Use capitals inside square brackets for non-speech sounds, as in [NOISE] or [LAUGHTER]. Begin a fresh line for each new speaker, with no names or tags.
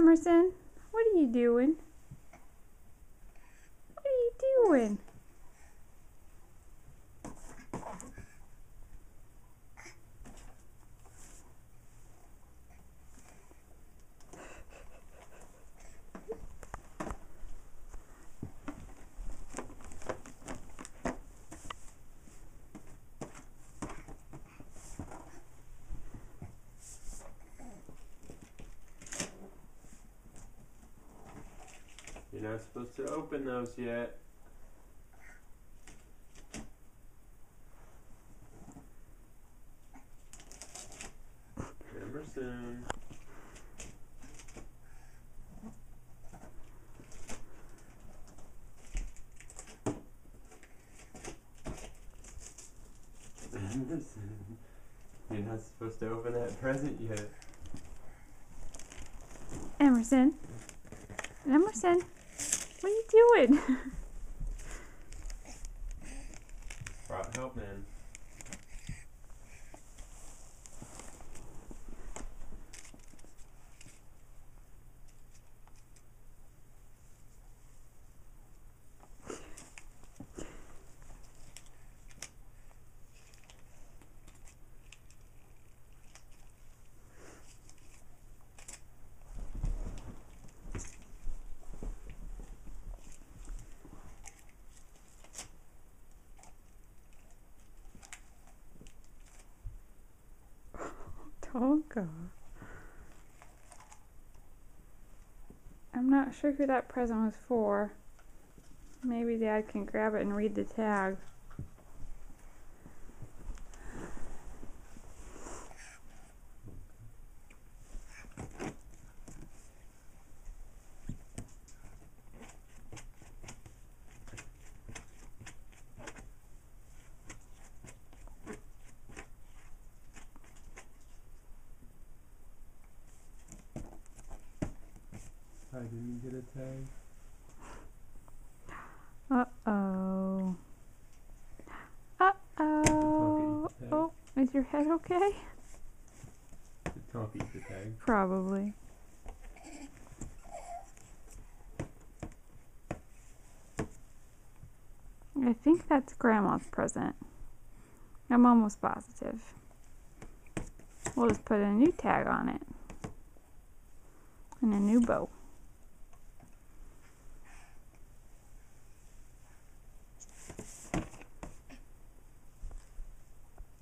Emerson, what are you doing? What are you doing?
You're not supposed to open those yet. Emerson. Emerson. [LAUGHS] You're not supposed to open that present yet.
Emerson. Emerson, what are you doing? [LAUGHS]
Brought help,
Tonka. I'm not sure who that present was for. Maybe Dad can grab it and read the tag.
I didn't get a tag.
Uh oh. Uh oh.
Tonka eat the tag.
Oh, is your head okay?
Did Tonka eat the tag?
Probably. I think that's Grandma's present. I'm almost positive. We'll just put a new tag on it. And a new bow.